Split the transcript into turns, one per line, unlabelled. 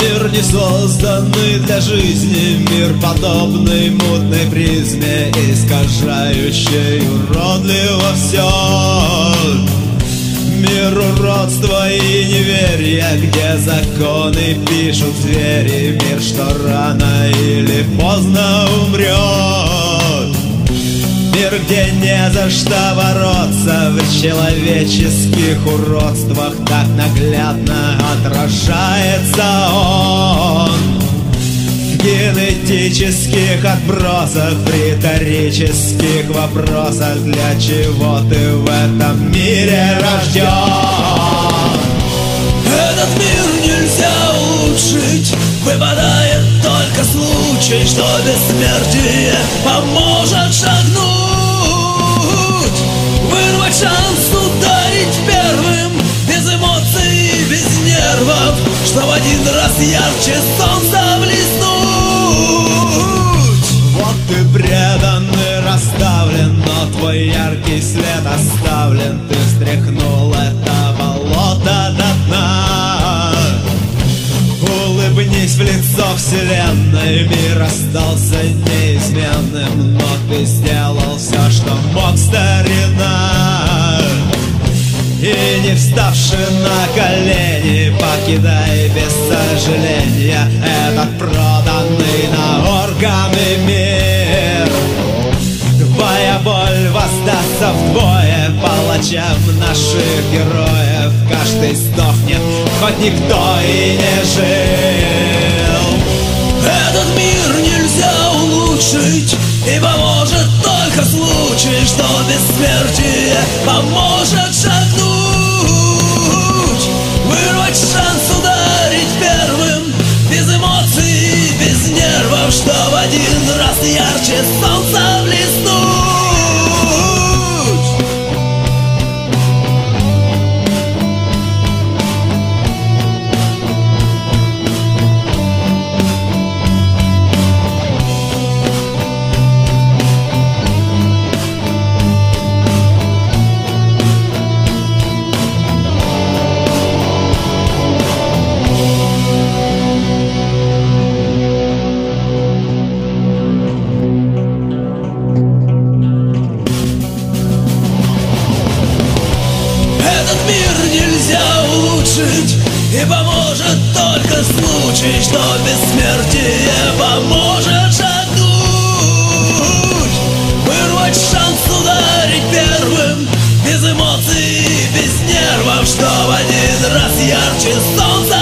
Мир не созданный для жизни Мир подобный мутной призме Искажающей уродливо все Мир уродства и неверия Где законы пишут звери Мир, что рано или где не за что бороться В человеческих уродствах Так наглядно отражается он В генетических отбросах В риторических вопросах Для чего ты в этом мире рожден?
Этот мир нельзя улучшить Выпадает только случай Что бессмертие поможет шагнуть нервов Что в один раз ярче солнца блеснуть.
Вот ты предан и расставлен Но твой яркий след оставлен. Ты встряхнул это болото до дна. Улыбнись в лицо вселенной Мир остался неизменным Но ты сделал все, что мог, старина не вставши на колени Покидай без сожаления Этот проданный на органы мир. Твоя боль воздастся вдвое Палачам наших героев. Каждый сдохнет, хоть никто и не жил.
Этот мир нельзя улучшить И поможет только случай Что бессмертие поможет шагнуть один раз Может только случай, что бессмертие поможет шагнуть Вырвать шанс ударить первым Без эмоций, без нервов, что в один раз ярче солнца